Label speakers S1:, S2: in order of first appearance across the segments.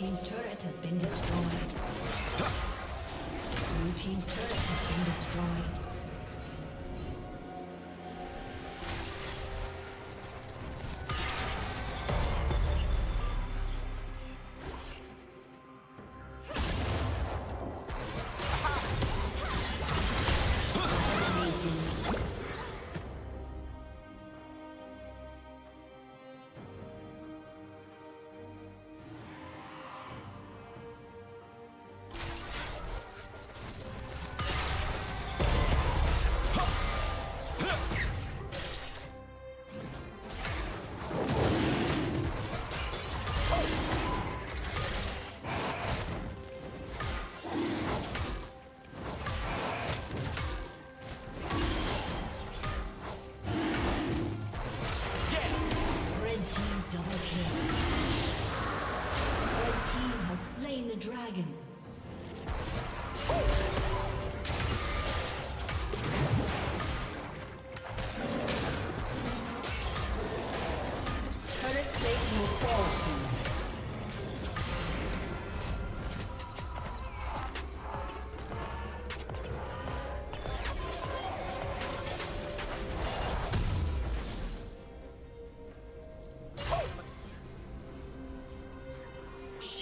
S1: team's turret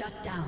S1: Shut down.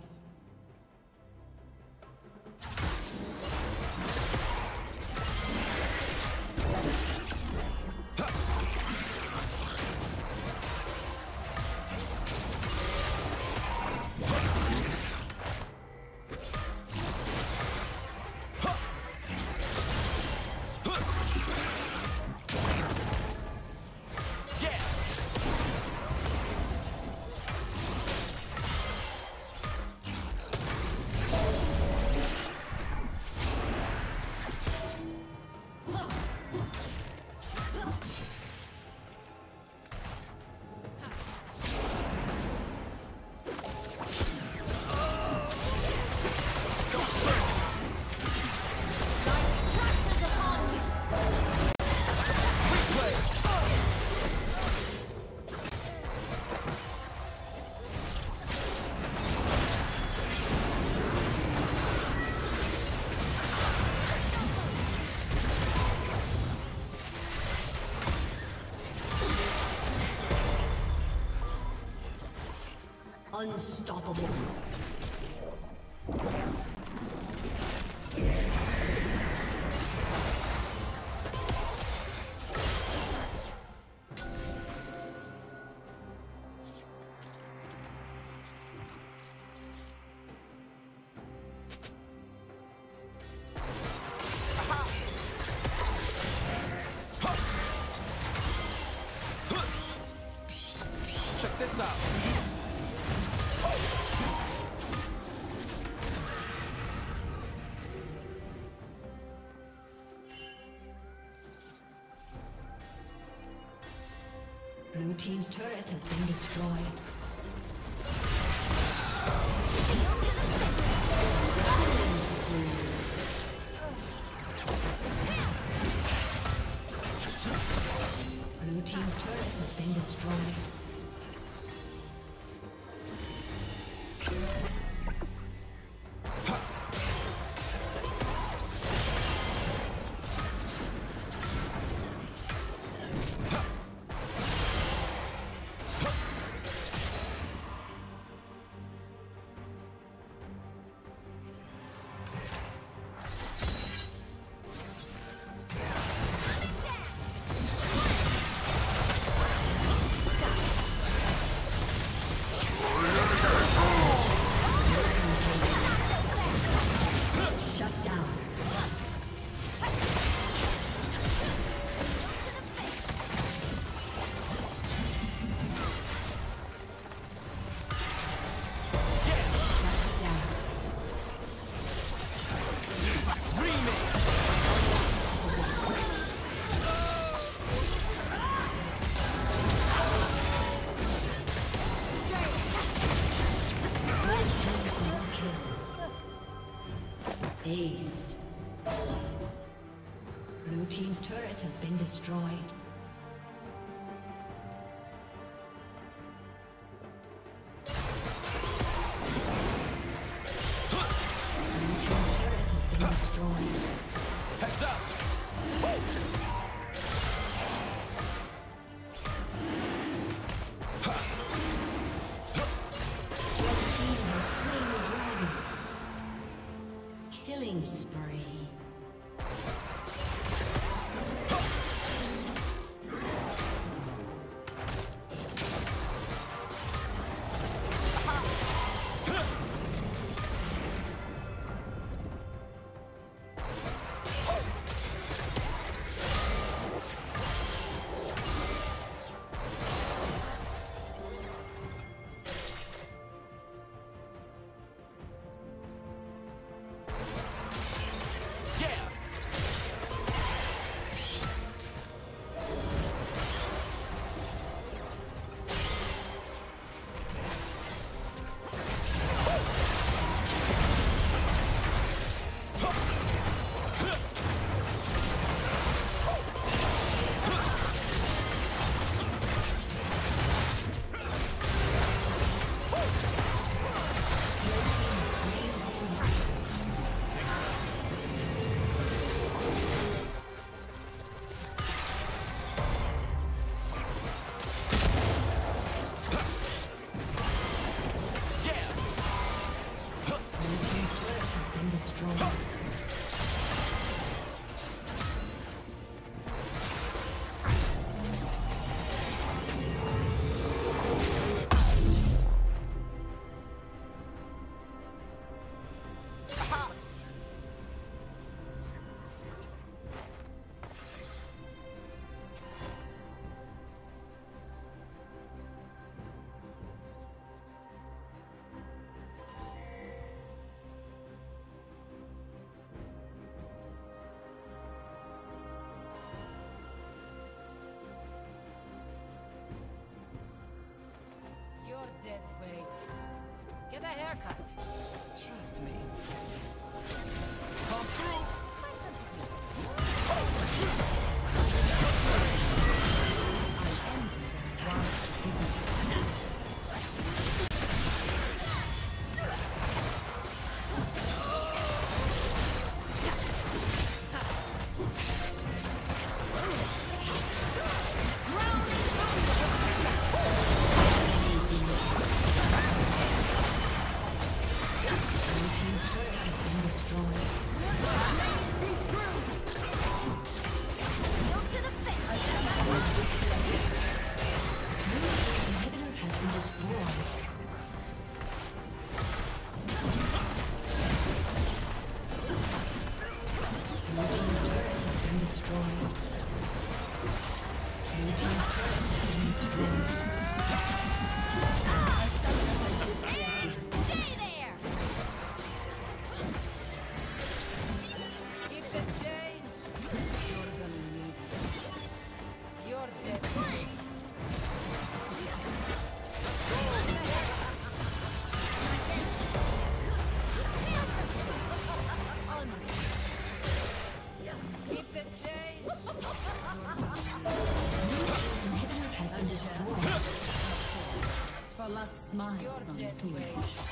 S1: Unstoppable. Check this out. has been destroyed. destroyed.
S2: Get a haircut. Trust me.
S3: Come through!
S2: Luck's
S1: smiles on the
S2: field.